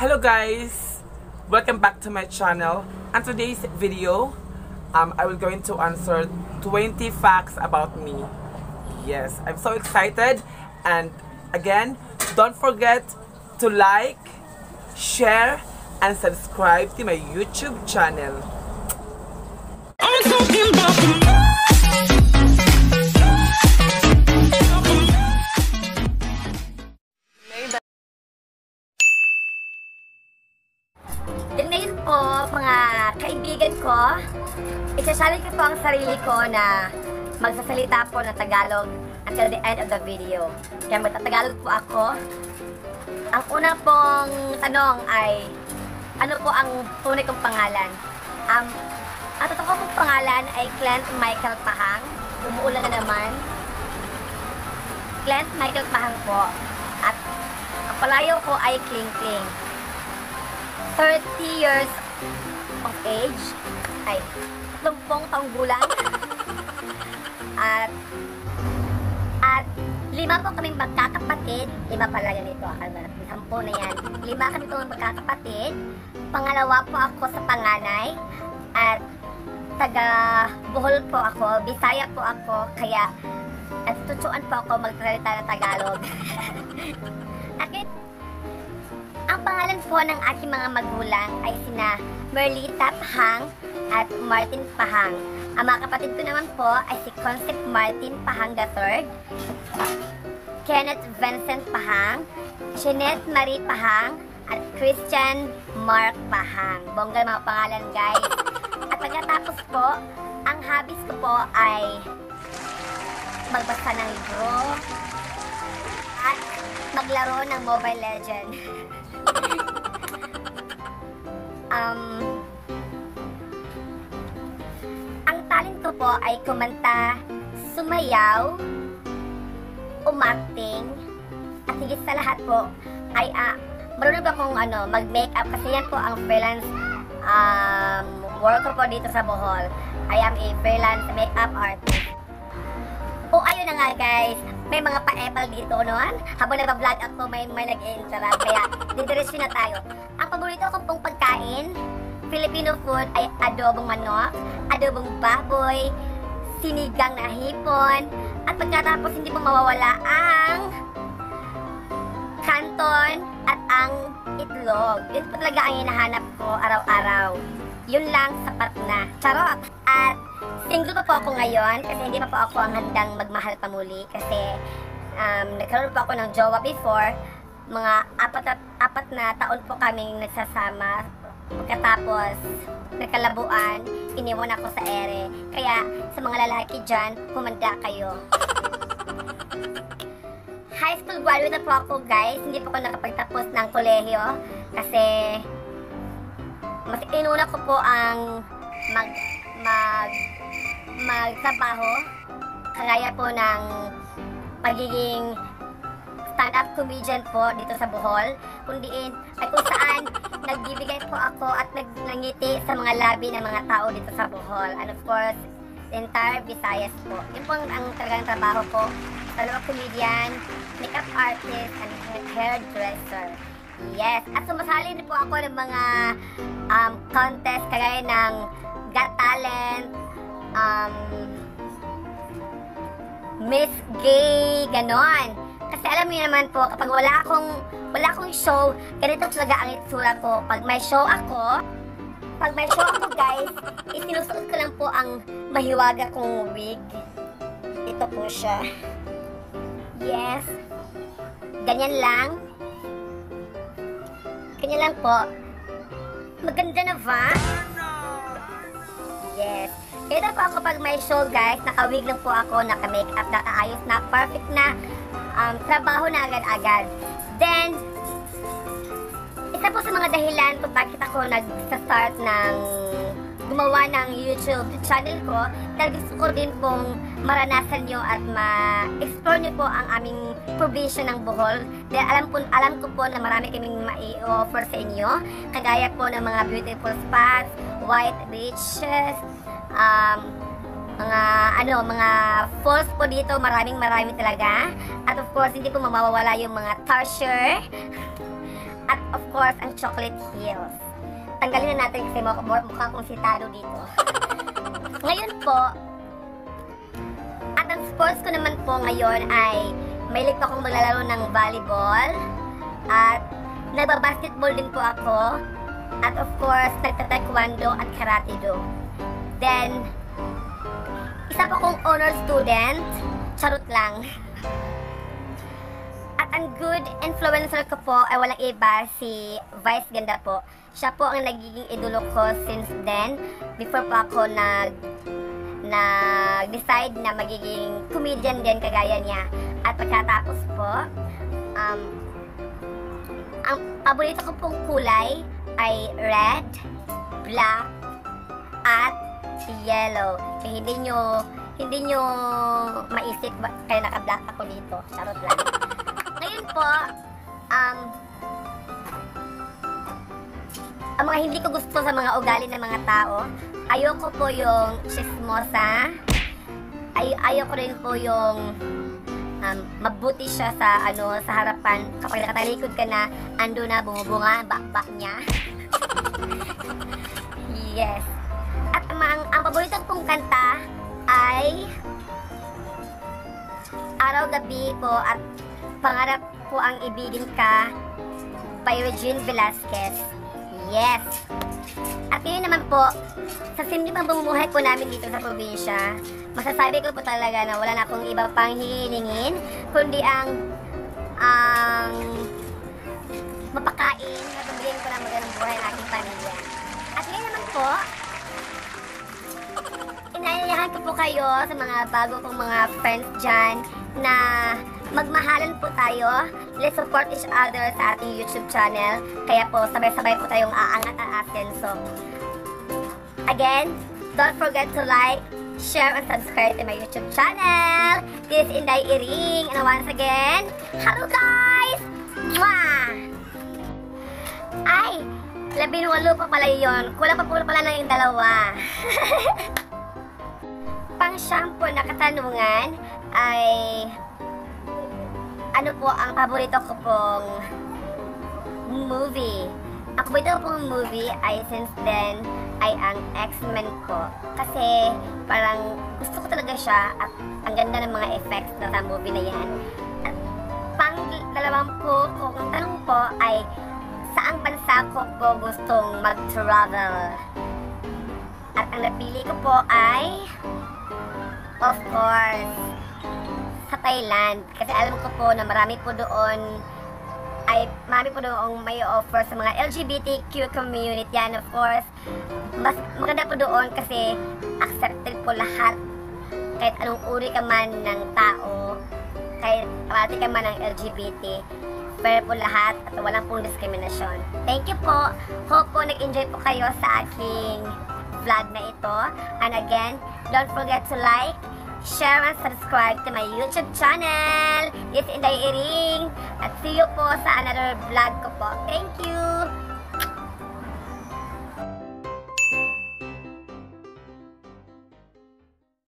Hello guys, welcome back to my channel. And today's video, um, I will going to answer 20 facts about me. Yes, I'm so excited. And again, don't forget to like, share, and subscribe to my YouTube channel. Po, mga kaibigan ko, isasalit ko po ang sarili ko na magsasalita po ng Tagalog until the end of the video. Kaya magtatagalog po ako. Ang una pong tanong ay, ano po ang tunay kong pangalan? Um, ang totoo kong pangalan ay Clint Michael Pahang. Umuulan na naman. Clint Michael Pahang po. At ang palayo ko ay Kling Kling. 30 years of age. Ay, 30 taong gulang. at, at lima po kaming magkakapatid. Lima pala yan ito. Ano, sampo na yan. Lima kami po magkakapatid. Pangalawa po ako sa panganay. At taga Bohol po ako. Bisaya po ako. Kaya at tutuan po ako magsalita ng Tagalog. at ang pangalan po ng aking mga magulang ay sina Merlita Pahang at Martin Pahang. Ang mga kapatid ko naman po ay si Concept Martin Pahang III, Kenneth Vincent Pahang, Jeanette Marie Pahang, at Christian Mark Pahang. Bongga mga pangalan guys. At pagkatapos po, ang hobbies ko po ay magbasa ng libro at maglaro ng Mobile Legend. um, ang talent ko po ay kumanta, sumayaw, umakting, at higit sa lahat po ay ah, marunong akong ano, mag-makeup kasi yan po ang freelance um, work ko dito sa Bohol. I am a freelance makeup artist. O ayun na nga guys, may mga pa-apple dito noon. Habang nagpa-vlog ako, may, may nag-interrupt. Kaya, didiretso na tayo. Ang paborito ko pong pagkain, Filipino food ay adobong manok, adobong baboy, sinigang na hipon, at pagkatapos hindi mo mawawala ang kanton at ang itlog. Yun po talaga ang hinahanap ko araw-araw. Yun lang, sapat na. Charot! At single pa po ako ngayon kasi hindi pa po ako ang handang magmahal pa muli kasi um, nagkaroon po ako ng jowa before. Mga apat na, apat na taon po kaming nagsasama. Pagkatapos, nagkalabuan, iniwan ako sa ere. Kaya sa mga lalaki dyan, humanda kayo. High school graduate na po ako guys. Hindi po ako nakapagtapos ng kolehiyo kasi mas inuna ko po ang mag mag magtrabaho kagaya po ng pagiging stand-up comedian po dito sa Bohol kundiin ay kung saan nagbibigay po ako at nagnangiti sa mga labi ng mga tao dito sa Bohol. And of course the entire Visayas po. Yun po ang, ang talagang trabaho ko. Stand-up comedian makeup artist and hairdresser. Yes. At sumasali din po ako ng mga um, contest kagaya ng Got Talent, um, Miss Gay, ganon. Kasi alam niyo naman po, kapag wala akong, wala akong show, ganito talaga ang itsura ko. Pag may show ako, pag may show ako guys, isinusuot ko lang po ang mahiwaga kong wig. Ito po siya. Yes. Ganyan lang. Kanya lang po. Maganda na ba? Kaya po ako pag may show guys, nakawig lang po ako, naka-makeup, nakaayos na, perfect na um, trabaho na agad-agad. Then, isa po sa mga dahilan kung bakit ako nag-start ng gumawa ng YouTube channel ko dahil gusto ko din pong maranasan nyo at ma-explore nyo po ang aming probinsya ng Bohol. Dahil alam, po, alam ko po na marami kaming mai-offer sa inyo. Kagaya po ng mga beautiful spots, white beaches, um, mga ano, mga falls po dito, maraming marami talaga. At of course, hindi po mawawala yung mga treasure. At of course, ang chocolate heels. Tanggalin na natin kasi mukha, kong si Taro dito. ngayon po, at ang sports ko naman po ngayon ay mahilig pa akong maglalaro ng volleyball at nagbabasketball din po ako at of course nagta-taekwondo at karate do. Then, isa pa akong honor student, charot lang. At ang good influencer ko po ay walang iba si Vice Ganda po. Siya po ang nagiging idolo ko since then. Before pa ako nag nag-decide na magiging comedian din kagaya niya. At pagkatapos po, um, ang paborito ko pong kulay ay red, black, at yellow. Kaya hindi nyo, hindi nyo maisip ba- kaya naka-black ako dito. Charot lang. Ngayon po, um, ang mga hindi ko gusto sa mga ugali ng mga tao, ayoko po yung chismosa, ay ayoko rin po yung um, mabuti siya sa ano sa harapan kapag nakatalikod ka na ando na bumubunga ang bakbak niya yes ang, ang, paborito kong kanta ay Araw Gabi po at Pangarap ko ang ibigin ka by Regine Velasquez yes at yun naman po sa simple pang bumumuhay po namin dito sa probinsya, masasabi ko po talaga na wala na akong iba pang hihiningin, kundi ang ang mapakain at pabigyan ko ng magandang buhay ang aking pamilya. At ngayon naman po, ko po kayo sa mga bago kong mga friends dyan na magmahalan po tayo. Let's support each other sa ating YouTube channel. Kaya po, sabay-sabay po tayong aangat at asenso. Again, don't forget to like, share, and subscribe to my YouTube channel. This is Inday Iring. And once again, hello guys! Mwah! Ay, labing walo pa pala yun. Kulang pa pala lang yung dalawa. Pang shampoo na katanungan ay ano po ang paborito ko pong movie. Ang paborito ko pong movie ay since then ay ang X-Men po. Kasi parang gusto ko talaga siya at ang ganda ng mga effects na sa movie na yan. At pang dalawang po kung tanong po ay saang bansa ko po gustong mag-travel. At ang napili ko po ay of course sa Thailand. Kasi alam ko po na marami po doon ay marami po doon may offer sa mga LGBTQ community. Yan, of course, mas maganda po doon kasi accepted po lahat. Kahit anong uri ka man ng tao, kahit pati ka man ng LGBT, fair po lahat at walang pong diskriminasyon. Thank you po. Hope po nag-enjoy po kayo sa aking vlog na ito. And again, don't forget to like, share, and subscribe to my YouTube channel. It's Inday Iring. At see you po sa another vlog ko po. Thank you!